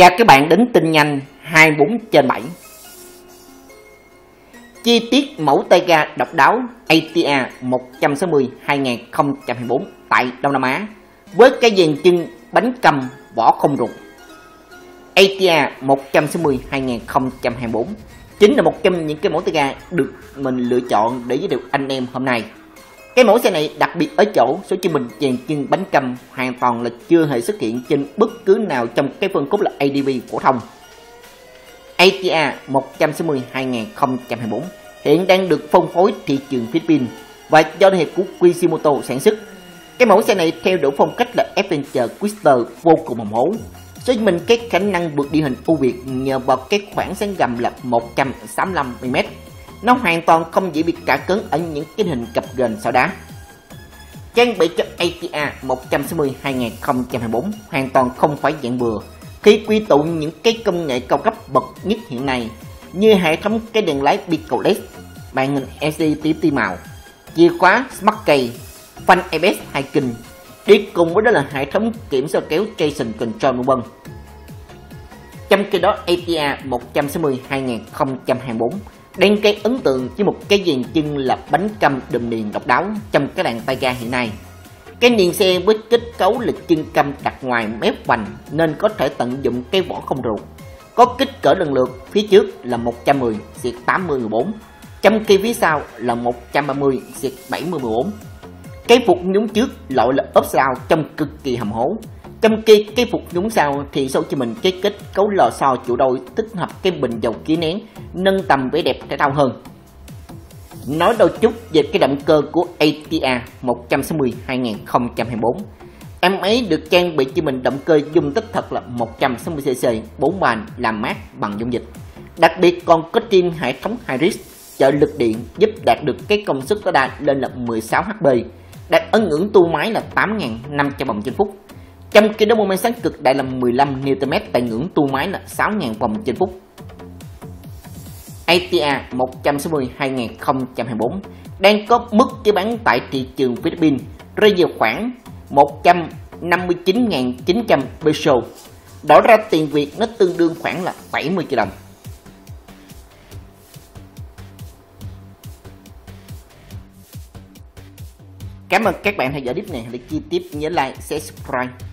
Chào các bạn đến tin nhanh 24 trên 7 Chi tiết mẫu tay ga độc đáo ATA 160-2024 tại Đông Nam Á với cái dàn chân bánh cầm vỏ không rụt ATA 160-2024 chính là một trong những cái mẫu tay ga được mình lựa chọn để giới thiệu anh em hôm nay cái mẫu xe này đặc biệt ở chỗ số chân mình dàn chân bánh cầm hoàn toàn là chưa hề xuất hiện trên bất cứ nào trong cái phân khúc là ADV phổ thông. ATA 160-2024 hiện đang được phân phối thị trường Philippines và do hiệp của Quisimoto sản xuất. Cái mẫu xe này theo đuổi phong cách là Adventure Twister vô cùng hồng hố. Số mình cái khả năng vượt địa hình ưu việt nhờ vào cái khoảng sáng gầm là 165mm nó hoàn toàn không dễ bị cả cứng ở những cái hình cặp gền sau đá. Trang bị cho ATA 160-2024 hoàn toàn không phải dạng bừa khi quy tụ những cái công nghệ cao cấp bậc nhất hiện nay như hệ thống cái đèn lái Pico LED, màn hình LCD tím tí màu, chìa khóa Smart Key, phanh ABS hai kinh, đi cùng với đó là hệ thống kiểm soát kéo traction Control vân vân. Trong khi đó ATA 160-2024 đang cái ấn tượng với một cái dàn chân là bánh căm đùm niền độc đáo trong cái làng tay ga hiện nay. Cái niền xe với kết cấu là chân căm đặt ngoài mép vành nên có thể tận dụng cái vỏ không ruột. Có kích cỡ lần lượt phía trước là 110 xịt 80 14, trong khi phía sau là 130 xịt 70 14. Cái phục nhúng trước loại là ốp sao trong cực kỳ hầm hố, trong khi cái phục nhúng sau thì sau cho mình cái kết cấu lò xo chủ đôi tích hợp cái bình dầu khí nén, nâng tầm vẻ đẹp thể thao hơn. Nói đôi chút về cái động cơ của ATA 160-2024 Em ấy được trang bị cho mình động cơ dung tích thật là 160cc 4 bàn làm mát bằng dung dịch. Đặc biệt còn có thêm hệ thống Hybrid trợ lực điện giúp đạt được cái công suất tối đa lên là 16 HP đạt ấn ngưỡng tu máy là 8.500 vòng trên phút trong khi đó mô men sáng cực đại là 15 Nm tại ngưỡng tua máy là 6.000 vòng trên phút. ATA 160-2024 đang có mức giá bán tại thị trường Philippines rơi vào khoảng 159.900 peso. Đổi ra tiền Việt nó tương đương khoảng là 70 triệu đồng. Cảm ơn các bạn theo dõi clip này. Hãy chi tiếp nhớ like, share, subscribe.